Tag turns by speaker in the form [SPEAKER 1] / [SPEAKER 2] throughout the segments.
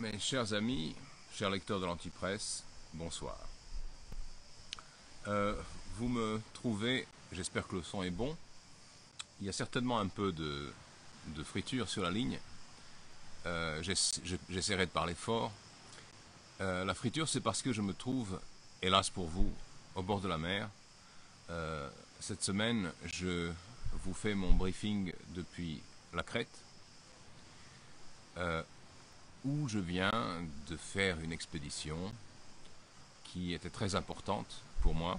[SPEAKER 1] Mes chers amis, chers lecteurs de l'Antipresse, bonsoir. Euh, vous me trouvez, j'espère que le son est bon. Il y a certainement un peu de, friture sur la ligne. Euh, j'essaierai de parler fort. Euh, la friture, c'est parce que je me trouve, hélas pour vous, au bord de la mer. cette semaine, je vous fais mon briefing depuis la Crète où je viens de faire une expédition qui était très importante pour moi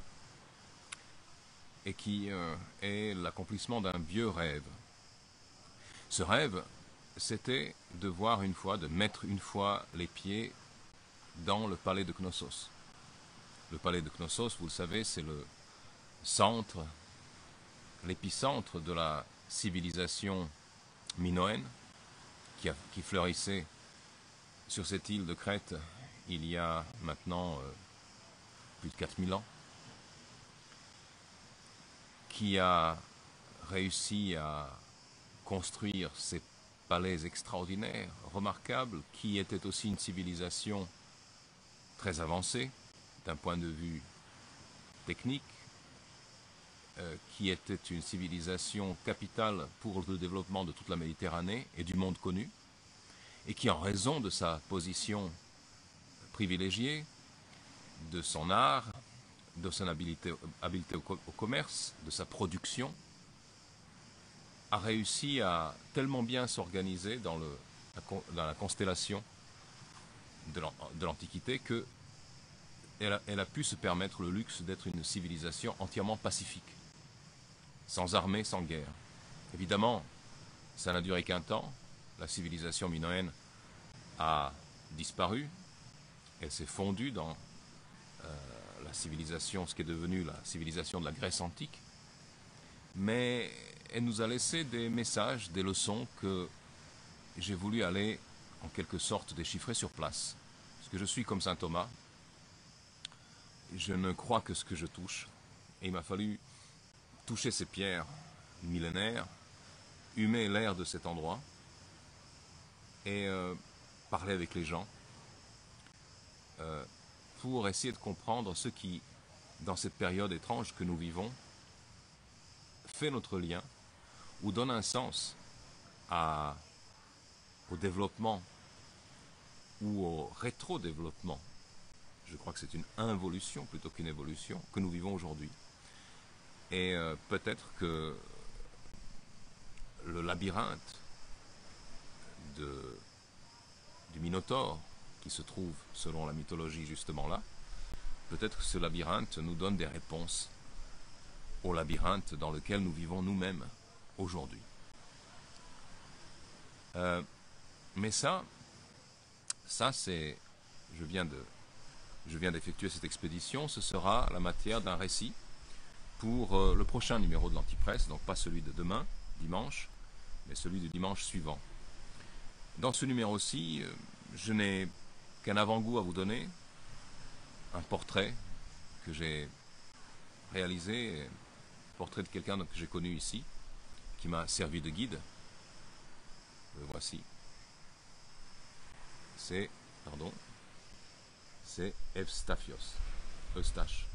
[SPEAKER 1] et qui euh, est l'accomplissement d'un vieux rêve. Ce rêve, c'était de voir une fois, de mettre une fois les pieds dans le palais de Knossos. Le palais de Knossos, vous le savez, c'est le centre, l'épicentre de la civilisation minoenne qui, qui fleurissait sur cette île de Crète il y a maintenant euh, plus de 4000 ans, qui a réussi à construire ces palais extraordinaires, remarquables, qui était aussi une civilisation très avancée d'un point de vue technique, euh, qui était une civilisation capitale pour le développement de toute la Méditerranée et du monde connu, et qui, en raison de sa position privilégiée, de son art, de son habileté, au, commerce, de sa production, a réussi à tellement bien s'organiser dans, la constellation de l'Antiquité que elle a, pu se permettre le luxe d'être une civilisation entièrement pacifique, sans armée, sans guerre. Évidemment, ça n'a duré qu'un temps, la civilisation minoenne a disparu, elle s'est fondue dans euh, la civilisation, ce qui est devenu la civilisation de la Grèce antique, mais elle nous a laissé des messages, des leçons que j'ai voulu aller en quelque sorte déchiffrer sur place. Parce que je suis comme saint Thomas, je ne crois que ce que je touche, et il m'a fallu toucher ces pierres millénaires, humer l'air de cet endroit, et euh, parler avec les gens euh, pour essayer de comprendre ce qui, dans cette période étrange que nous vivons, fait notre lien ou donne un sens au développement ou au rétro-développement. Je crois que c'est une involution plutôt qu'une évolution que nous vivons aujourd'hui. Et euh, peut-être que le labyrinthe du Minotaure, qui se trouve, selon la mythologie, justement là, peut-être que ce labyrinthe nous donne des réponses au labyrinthe dans lequel nous vivons nous-mêmes aujourd'hui. Euh, mais ça, ça c'est, je viens de, je viens d'effectuer cette expédition, ce sera la matière d'un récit pour euh, le prochain numéro de l'Antipresse, donc pas celui de demain, dimanche, mais celui du dimanche suivant. Dans ce numéro-ci, euh, je n'ai qu'un avant-goût à vous donner, un portrait que j'ai réalisé, portrait de quelqu'un que j'ai connu ici, qui m'a servi de guide. Le voici. C'est, pardon, c'est Evstafios, Eustache.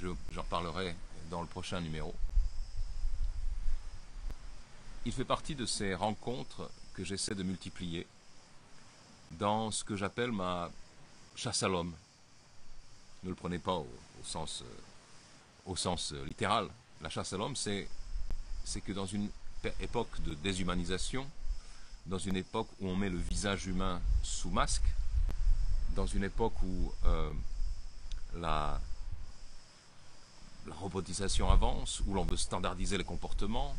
[SPEAKER 1] J'en parlerai dans le prochain numéro. Il fait partie de ces rencontres que j'essaie de multiplier dans ce que j'appelle ma chasse à l'homme. Ne le prenez pas au, sens, euh, au sens euh, littéral. La chasse à l'homme, c'est, c'est que dans une époque de déshumanisation, dans une époque où on met le visage humain sous masque, dans une époque où euh, la, la robotisation avance, où l'on veut standardiser les comportements,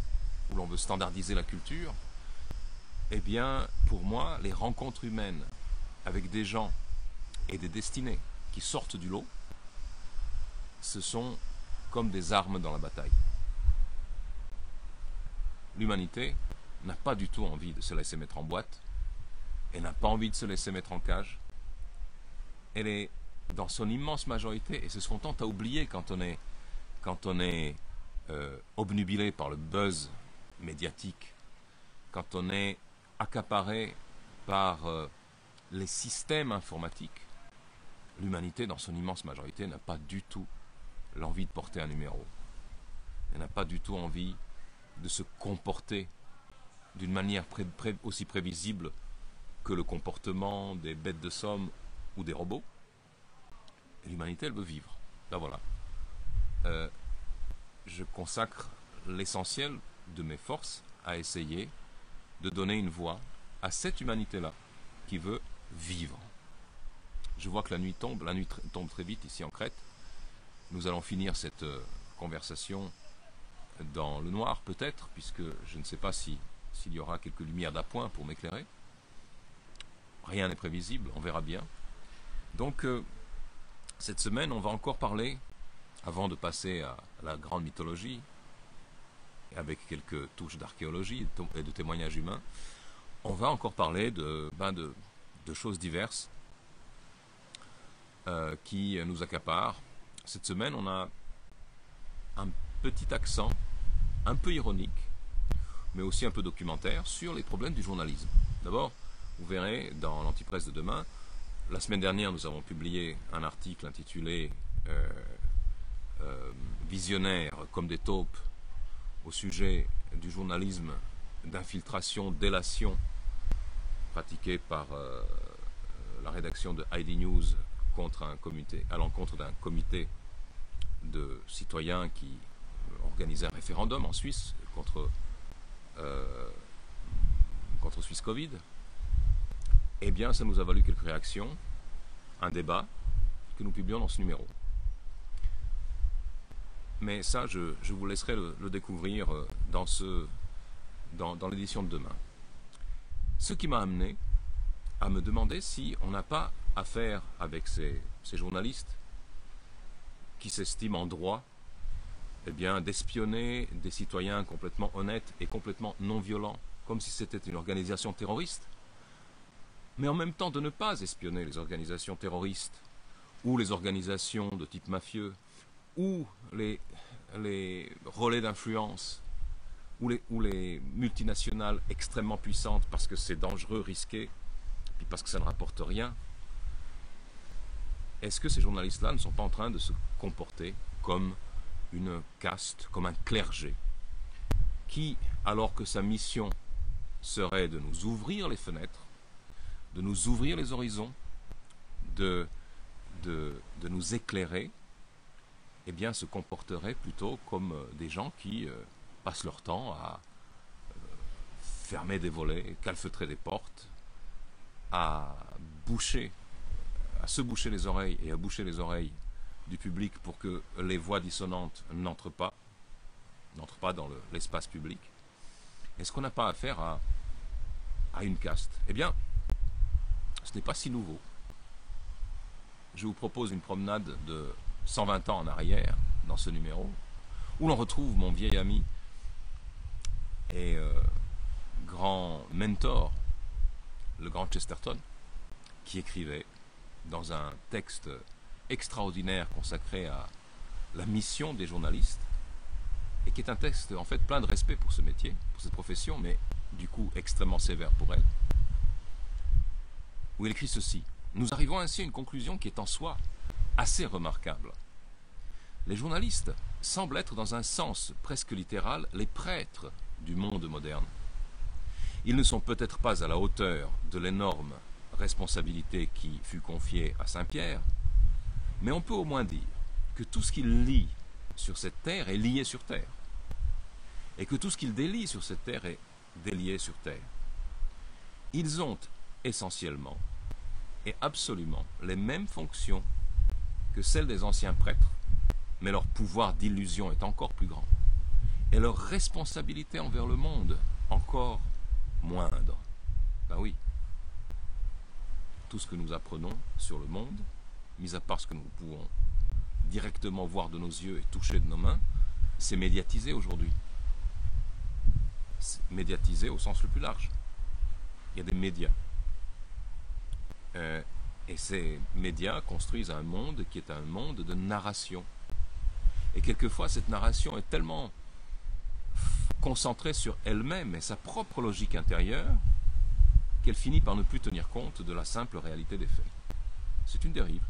[SPEAKER 1] où l'on veut standardiser la culture, eh bien, pour moi, les rencontres humaines avec des gens et des destinées qui sortent du lot, ce sont comme des armes dans la bataille. L'humanité n'a pas du tout envie de se laisser mettre en boîte, elle n'a pas envie de se laisser mettre en cage. Elle est dans son immense majorité, et c'est ce qu'on tente à oublier quand on est, euh, obnubilé par le buzz médiatique, quand on est accaparé par euh, les systèmes informatiques, l'humanité, dans son immense majorité, n'a pas du tout l'envie de porter un numéro. Elle n'a pas du tout envie de se comporter d'une manière aussi prévisible que le comportement des bêtes de somme ou des robots. L'humanité, elle veut vivre. Ben voilà. Euh, je consacre l'essentiel de mes forces à essayer de donner une voix à cette humanité-là qui veut vivre. Je vois que la nuit tombe, la nuit tombe très vite ici en Crète. Nous allons finir cette euh, conversation dans le noir peut-être, puisque je ne sais pas si s'il y aura quelques lumières d'appoint pour m'éclairer. Rien n'est prévisible, on verra bien. Donc euh, cette semaine, on va encore parler, avant de passer à la grande mythologie, avec quelques touches d'archéologie et de témoignages humains, on va encore parler de, ben choses diverses euh, qui nous accaparent. Cette semaine, on a un petit accent un peu ironique, mais aussi un peu documentaire, sur les problèmes du journalisme. D'abord, vous verrez dans l'antipresse de demain, la semaine dernière, nous avons publié un article intitulé euh, euh, Visionnaire comme des taupes au sujet du journalisme d'infiltration, délation pratiqué par euh, la rédaction de ID News contre un comité, à l'encontre d'un comité de citoyens qui organisait un référendum en Suisse contre, euh, contre Suisse Covid. Eh bien, ça nous a valu quelques réactions, un débat que nous publions dans ce numéro. Mais ça, je, vous laisserai le, découvrir euh, dans, dans, l'édition de demain. Ce qui m'a amené à me demander si on n'a pas affaire avec ces, journalistes qui s'estiment en droit eh d'espionner des citoyens complètement honnêtes et complètement non violents, comme si c'était une organisation terroriste, mais en même temps de ne pas espionner les organisations terroristes, ou les organisations de type mafieux, ou les, relais d'influence ou les, multinationales extrêmement puissantes parce que c'est dangereux, risqué, puis parce que ça ne rapporte rien, est-ce que ces journalistes-là ne sont pas en train de se comporter comme une caste, comme un clergé, qui, alors que sa mission serait de nous ouvrir les fenêtres, de nous ouvrir les horizons, de nous éclairer, eh bien, se comporterait plutôt comme euh, des gens qui euh, passent leur temps à euh, fermer des volets, calfeutrer des portes, à boucher, à se boucher les oreilles et à boucher les oreilles du public pour que les voix dissonantes n'entrent pas, n'entrent pas dans l'espace public. Est-ce qu'on n'a pas affaire à une caste Eh bien, ce n'est pas si nouveau. Je vous propose une promenade de 120 ans en arrière dans ce numéro, où l'on retrouve mon vieil ami et euh, grand mentor, le grand Chesterton, qui écrivait dans un texte extraordinaire consacré à la mission des journalistes, et qui est un texte en fait plein de respect pour ce métier, pour cette profession, mais du coup extrêmement sévère pour elle, où il écrit ceci. Nous arrivons ainsi à une conclusion qui est en soi assez remarquable. Les journalistes semblent être dans un sens presque littéral les prêtres du monde moderne. Ils ne sont peut-être pas à la hauteur de l'énorme responsabilité qui fut confiée à Saint Pierre, mais on peut au moins dire que tout ce qu'il lit sur cette terre est lié sur terre, et que tout ce qu'il délie sur cette terre est délié sur terre. Ils ont essentiellement et absolument les mêmes fonctions que celles des anciens prêtres, mais leur pouvoir d'illusion est encore plus grand, et leur responsabilité envers le monde encore moindre. Ben oui, tout ce que nous apprenons sur le monde, mis à part ce que nous pouvons directement voir de nos yeux et toucher de nos mains, c'est médiatisé aujourd'hui. Médiatisé au sens le plus large. Il y a des médias. Euh, et ces médias construisent un monde qui est un monde de narration. Et quelquefois, cette narration est tellement concentrée sur elle-même et sa propre logique intérieure qu'elle finit par ne plus tenir compte de la simple réalité des faits. C'est une dérive.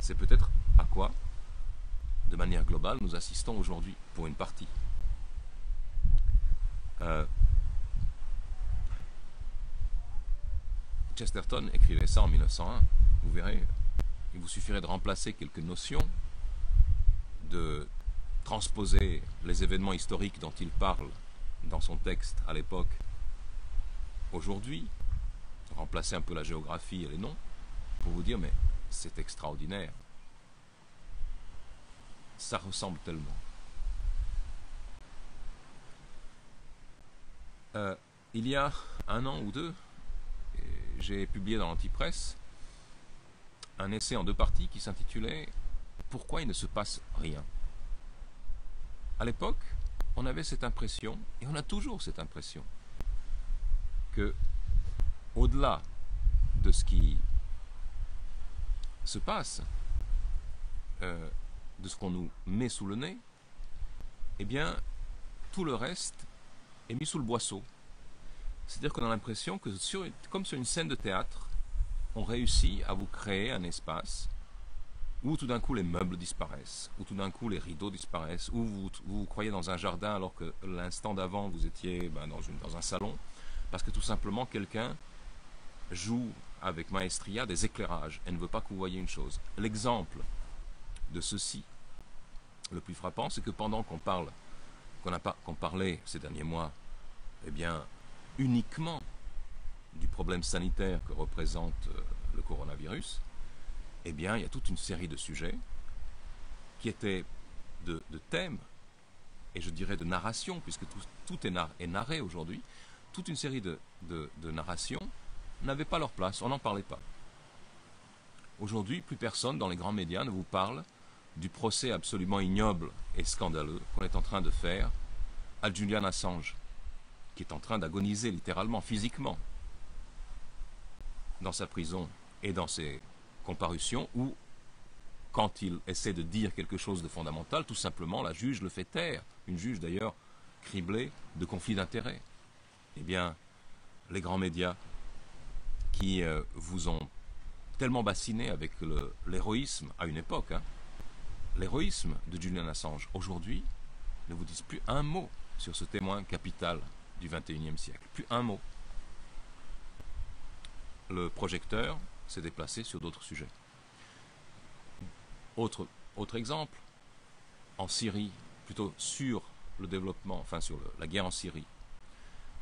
[SPEAKER 1] C'est peut-être à quoi, de manière globale, nous assistons aujourd'hui, pour une partie. Euh, Chesterton écrivait ça en 1901. Vous verrez, il vous suffirait de remplacer quelques notions, de transposer les événements historiques dont il parle dans son texte à l'époque aujourd'hui, remplacer un peu la géographie et les noms, pour vous dire, mais c'est extraordinaire. Ça ressemble tellement. Euh, il y a un an ou deux, j'ai publié dans l'Antipresse un essai en deux parties qui s'intitulait Pourquoi il ne se passe rien? À l'époque, on avait cette impression, et on a toujours cette impression, que au-delà de ce qui se passe, euh, de ce qu'on nous met sous le nez, eh bien, tout le reste est mis sous le boisseau. C'est-à-dire qu'on a l'impression que, comme sur une scène de théâtre, on réussit à vous créer un espace où tout d'un coup les meubles disparaissent, où tout d'un coup les rideaux disparaissent, où vous vous, croyez dans un jardin alors que l'instant d'avant vous étiez ben, dans, un salon, parce que tout simplement quelqu'un joue avec maestria des éclairages et ne veut pas que vous voyez une chose. L'exemple de ceci, le plus frappant, c'est que pendant qu'on parle, qu'on a qu'on parlait ces derniers mois, eh bien, uniquement du problème sanitaire que représente euh, le coronavirus, eh bien, il y a toute une série de sujets qui étaient de, thèmes, et je dirais de narration, puisque tout, est, narré aujourd'hui, toute une série de, de narrations n'avaient pas leur place, on n'en parlait pas. Aujourd'hui, plus personne dans les grands médias ne vous parle du procès absolument ignoble et scandaleux qu'on est en train de faire à Julian Assange, qui est en train d'agoniser littéralement, physiquement, dans sa prison et dans ses comparutions, où, quand il essaie de dire quelque chose de fondamental, tout simplement, la juge le fait taire. Une juge d'ailleurs criblée de conflits d'intérêts. Eh bien, les grands médias qui euh, vous ont tellement bassiné avec l'héroïsme à une époque, hein, l'héroïsme de Julian Assange, aujourd'hui, ne vous disent plus un mot sur ce témoin capital du XXIe siècle. Plus un mot. Le projecteur s'est déplacé sur d'autres sujets. Autre, exemple, en Syrie, plutôt sur le développement, enfin sur la guerre en Syrie,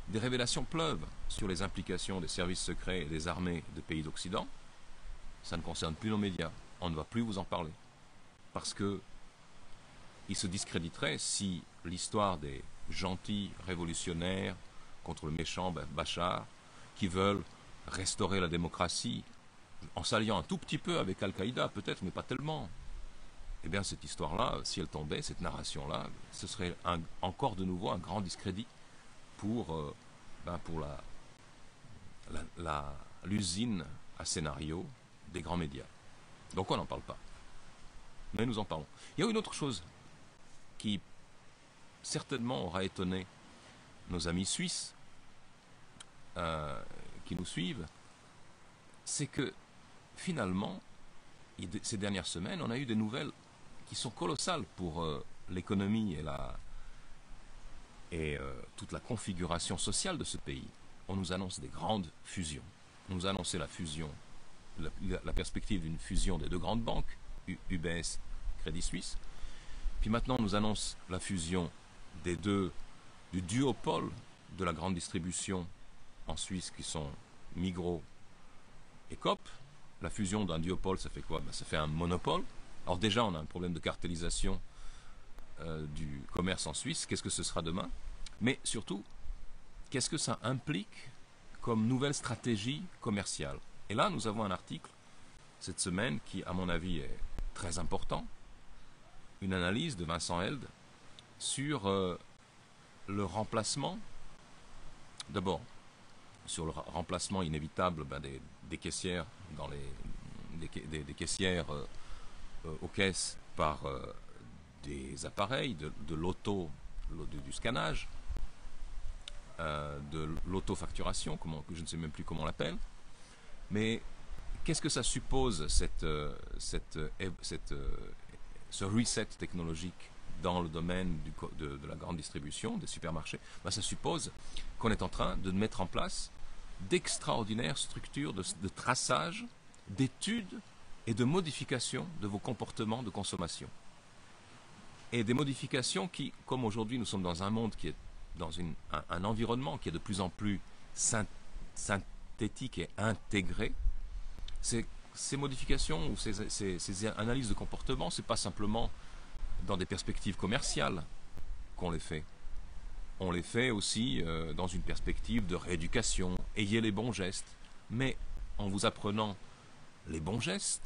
[SPEAKER 1] des révélations pleuvent sur les implications des services secrets et des armées de pays d'Occident. Ça ne concerne plus nos médias. On ne va plus vous en parler. Parce que il se discréditerait si l'histoire des gentils révolutionnaires contre le méchant Bachar, qui veulent restaurer la démocratie, en s'alliant un tout petit peu avec Al-Qaïda, peut-être, mais pas tellement. Eh bien, cette histoire-là, si elle tombait, cette narration-là, ce serait encore de nouveau un grand discrédit pour, euh, ben pour la, l'usine à scénario des grands médias. Donc on n'en parle pas. Mais nous en parlons. Il y a une autre chose qui certainement aura étonné nos amis suisses euh, qui nous suivent, c'est que finalement, ces dernières semaines, on a eu des nouvelles qui sont colossales pour euh, l'économie et euh, toute la configuration sociale de ce pays. On nous annonce des grandes fusions. On nous a annoncé la fusion, la, perspective d'une fusion des deux grandes banques, UBS, Crédit Suisse. Puis maintenant, on nous annonce la fusion des deux, du duopole de la grande distribution en Suisse qui sont Migros et Coop. La fusion d'un duopole, ça fait quoi? Ben, Ça fait un monopole. Alors déjà, on a un problème de cartélisation euh, du commerce en Suisse, qu'est-ce que ce sera demain, mais surtout, qu'est-ce que ça implique comme nouvelle stratégie commerciale? Et là, nous avons un article cette semaine qui, à mon avis, est très important, une analyse de Vincent Held sur euh, le remplacement, d'abord, sur le remplacement inévitable ben, des, caissières dans les des, caissières euh, aux caisses par des appareils, de, l'auto, du, scannage. euh, de l'autofacturation, comment, je ne sais même plus comment on l'appelle. Mais qu'est-ce que ça suppose, cette, euh, cette, cette, ce reset technologique dans le domaine de, la grande distribution, des supermarchés ben, Ça suppose qu'on est en train de mettre en place d'extraordinaires structures de, traçage, d'études et de modification de vos comportements de consommation. Et des modifications qui, comme aujourd'hui nous sommes dans un monde qui est dans un, environnement qui est de plus en plus synthétique et intégré, ces, modifications ou ces, ces, analyses de comportement, ce n'est pas simplement dans des perspectives commerciales qu'on les fait. On les fait aussi euh, dans une perspective de rééducation, ayez les bons gestes. Mais en vous apprenant les bons gestes,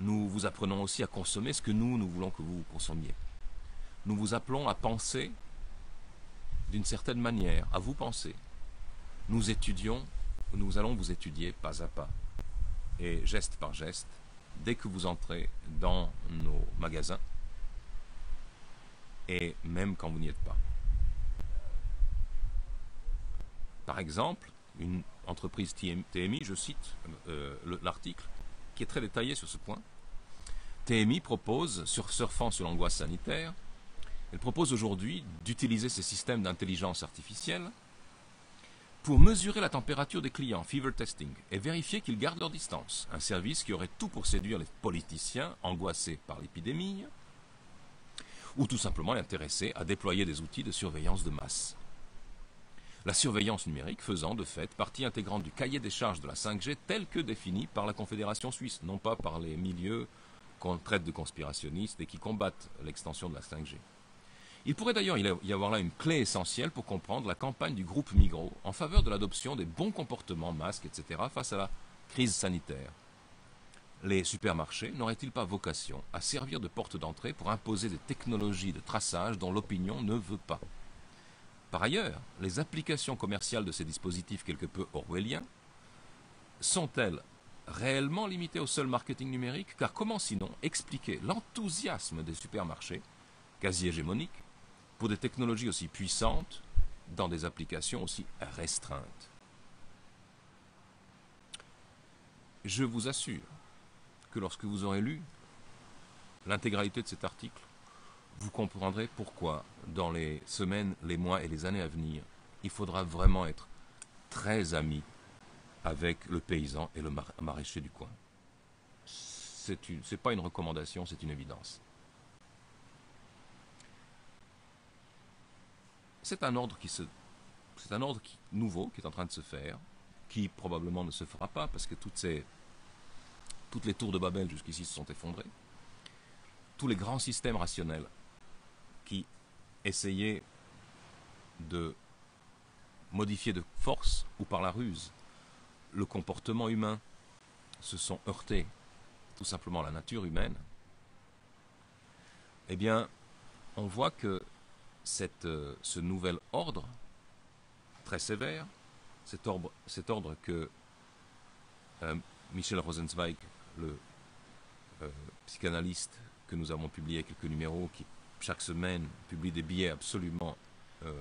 [SPEAKER 1] nous vous apprenons aussi à consommer ce que nous, nous voulons que vous consommiez. Nous vous appelons à penser d'une certaine manière, à vous penser. Nous étudions, nous allons vous étudier pas à pas, et geste par geste, dès que vous entrez dans nos magasins, et même quand vous n'y êtes pas. Par exemple, une entreprise TMI, je cite euh, l'article, qui est très détaillé sur ce point. TMI propose, sur, surfant sur l'angoisse sanitaire, elle propose aujourd'hui d'utiliser ces systèmes d'intelligence artificielle pour mesurer la température des clients, fever testing, et vérifier qu'ils gardent leur distance. Un service qui aurait tout pour séduire les politiciens angoissés par l'épidémie, ou tout simplement intéressés à déployer des outils de surveillance de masse. La surveillance numérique faisant de fait partie intégrante du cahier des charges de la 5G tel que défini par la Confédération suisse, non pas par les milieux qu'on traite de conspirationnistes et qui combattent l'extension de la 5G. Il pourrait d'ailleurs y avoir là une clé essentielle pour comprendre la campagne du groupe Migros en faveur de l'adoption des bons comportements, masques, etc. face à la crise sanitaire. Les supermarchés n'auraient-ils pas vocation à servir de porte d'entrée pour imposer des technologies de traçage dont l'opinion ne veut pas? Par ailleurs, les applications commerciales de ces dispositifs quelque peu orwelliens sont-elles réellement limitées au seul marketing numérique? Car comment sinon expliquer l'enthousiasme des supermarchés, quasi hégémoniques, pour des technologies aussi puissantes dans des applications aussi restreintes? Je vous assure que lorsque vous aurez lu l'intégralité de cet article, vous comprendrez pourquoi, dans les semaines, les mois et les années à venir, il faudra vraiment être très ami avec le paysan et le mar maraîcher du coin. Ce n'est pas une recommandation, c'est une évidence. C'est un ordre qui se, c'est un ordre nouveau qui est en train de se faire, qui probablement ne se fera pas parce que toutes ces toutes les tours de Babel jusqu'ici se sont effondrées. Tous les grands systèmes rationnels qui essayaient de modifier de force ou par la ruse le comportement humain se sont heurtés tout simplement à la nature humaine, eh bien, on voit que euh, ce nouvel ordre, très sévère, cet ordre, cet ordre que euh, Michel Rosenzweig le euh, psychanalyste que nous avons publié quelques numéros, qui chaque semaine publie des billets absolument euh,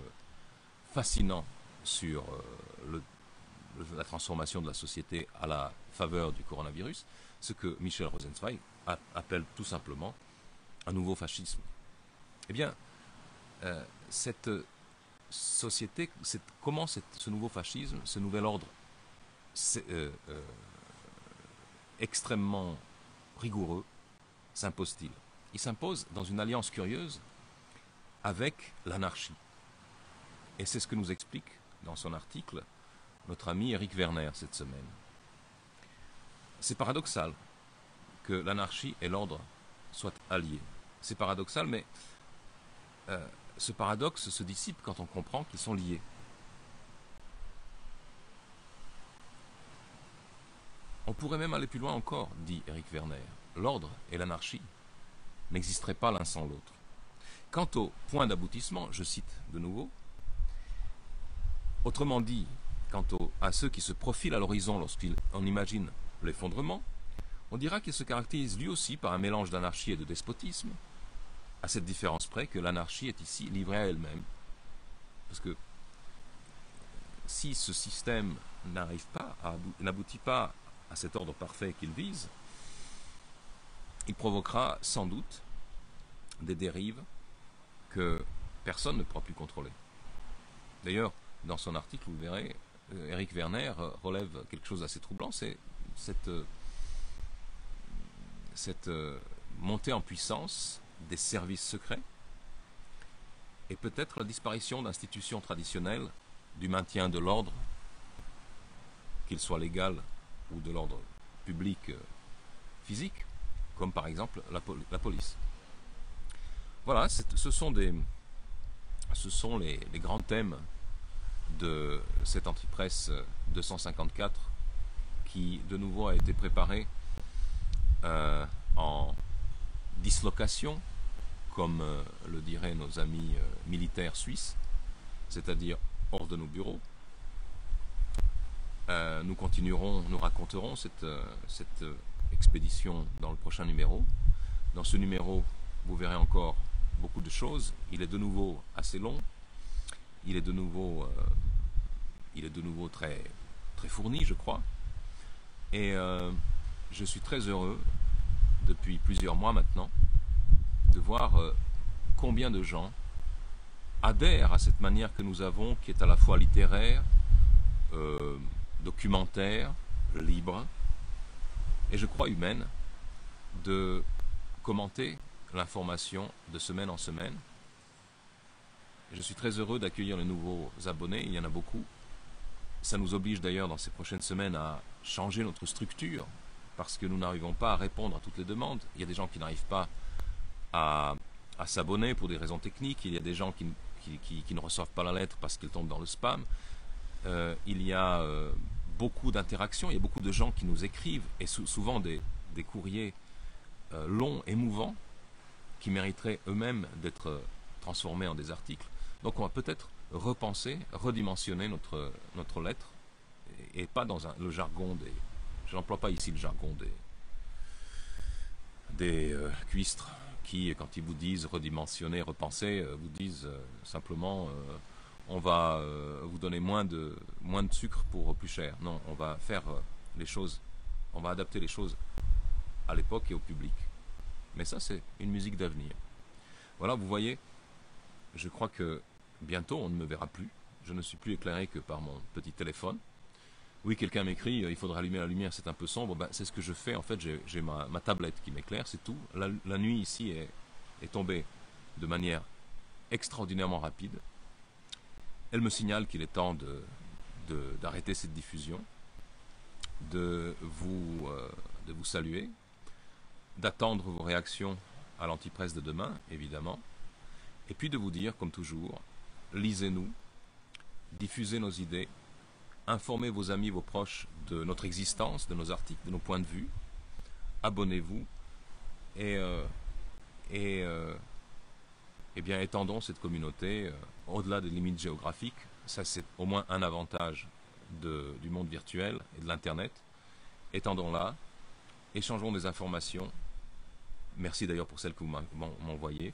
[SPEAKER 1] fascinants sur euh, la transformation de la société à la faveur du coronavirus, ce que Michel Rosenzweig appelle tout simplement un nouveau fascisme. Eh bien, cette société, comment ce nouveau fascisme, ce nouvel ordre, extrêmement rigoureux s'impose-t-il Il s'impose dans une alliance curieuse avec l'anarchie. Et c'est ce que nous explique dans son article notre ami Eric Werner cette semaine. C'est paradoxal que l'anarchie et l'ordre soient alliés. C'est paradoxal, mais euh, ce paradoxe se dissipe quand on comprend qu'ils sont liés. Pourrait même aller plus loin encore, dit Eric Werner. L'ordre et l'anarchie n'existeraient pas l'un sans l'autre. Quant au point d'aboutissement, je cite de nouveau, autrement dit, quant à ceux qui se profilent à l'horizon lorsqu'on imagine l'effondrement, on dira qu'il se caractérise lui aussi par un mélange d'anarchie et de despotisme, à cette différence près que l'anarchie est ici livrée à elle-même. Parce que si ce système n'arrive pas, n'aboutit pas à cet ordre parfait qu'il vise, il provoquera sans doute des dérives que personne ne pourra plus contrôler. D'ailleurs, dans son article, vous verrez, Eric Werner relève quelque chose d'assez troublant, c'est cette, cette montée en puissance des services secrets et peut-être la disparition d'institutions traditionnelles du maintien de l'ordre, qu'il soit légal ou de l'ordre public euh, physique, comme par exemple la, police. Voilà, ce sont, les, grands thèmes de cette antipresse 254 qui de nouveau a été préparée euh, en dislocation, comme euh, le diraient nos amis militaires suisses, c'est-à-dire hors de nos bureaux. Euh, nous continuerons, nous raconterons cette, euh, cette euh, expédition dans le prochain numéro. Dans ce numéro, vous verrez encore beaucoup de choses. Il est de nouveau assez long. Il est de nouveau, il est de nouveau très, très fourni, je crois. Et je suis très heureux, depuis plusieurs mois maintenant, de voir combien de gens adhèrent à cette manière que nous avons, qui est à la fois littéraire, documentaire, libre, et je crois humaine, de commenter l'information de semaine en semaine. Je suis très heureux d'accueillir les nouveaux abonnés, il y en a beaucoup. Ça nous oblige d'ailleurs dans ces prochaines semaines à changer notre structure, parce que nous n'arrivons pas à répondre à toutes les demandes. Il y a des gens qui n'arrivent pas à, à s'abonner pour des raisons techniques, il y a des gens qui, qui, ne reçoivent pas la lettre parce qu'ils tombent dans le spam. Euh, il y a euh, beaucoup d'interactions, il y a beaucoup de gens qui nous écrivent, et souvent des, courriers euh, longs, émouvants, qui mériteraient eux-mêmes d'être transformés en des articles. Donc on va peut-être repenser, redimensionner notre, lettre, et, pas dans le jargon des... Je n'emploie pas ici le jargon des, des cuistres qui, quand ils vous disent redimensionner, repenser, euh, vous disent euh, simplement euh, on va vous donner moins de, moins de sucre pour plus cher. Non, on va faire les choses, on va adapter les choses à l'époque et au public. Mais ça, c'est une musique d'avenir. Voilà, vous voyez, je crois que bientôt on ne me verra plus. Je ne suis plus éclairé que par mon petit téléphone. Oui, quelqu'un m'écrit, il faudra allumer la lumière, c'est un peu sombre. Ben, c'est ce que je fais. En fait, j'ai ma, tablette qui m'éclaire, c'est tout. La, nuit ici est, est, tombée de manière extraordinairement rapide. Elle me signale qu'il est temps d'arrêter de, cette diffusion, de vous, euh, de vous saluer, d'attendre vos réactions à l'antipresse de demain, évidemment, et puis de vous dire, comme toujours, lisez-nous, diffusez nos idées, informez vos amis, vos proches de notre existence, de nos articles, de nos points de vue. Abonnez-vous et, euh, et, euh, eh bien étendons cette communauté euh, au-delà des limites géographiques. Ça, c'est au moins un avantage du monde virtuel et de l'Internet. Étendons-la, échangeons des informations. Merci d'ailleurs pour celles que vous m'envoyez.